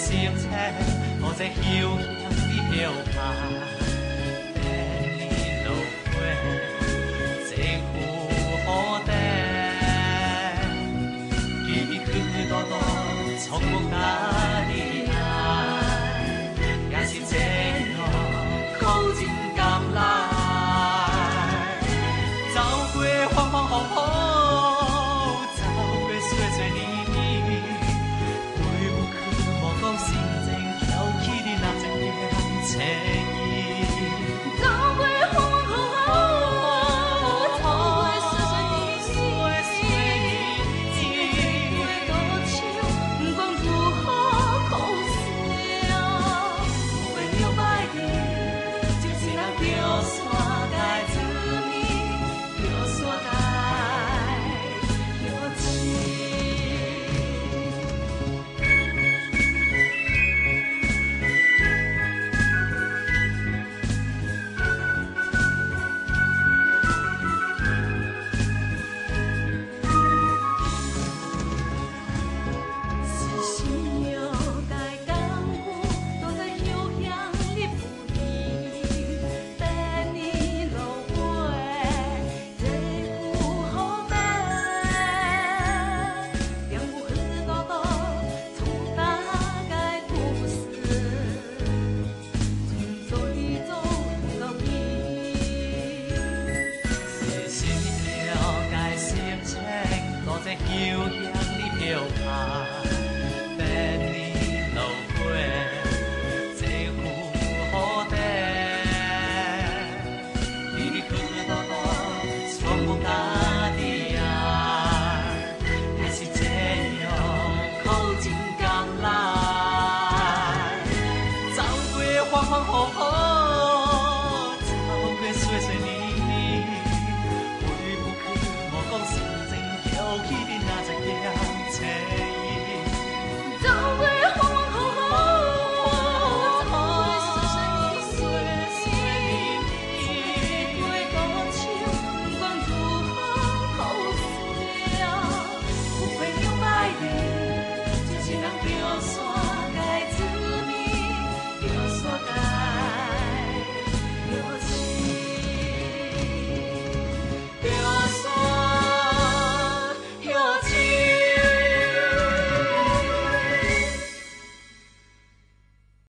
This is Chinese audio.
相亲我这嚣张的乡下啊伴你路过这苦海哪是苦尽甘来走过风风雨雨走过岁岁年年回不去我到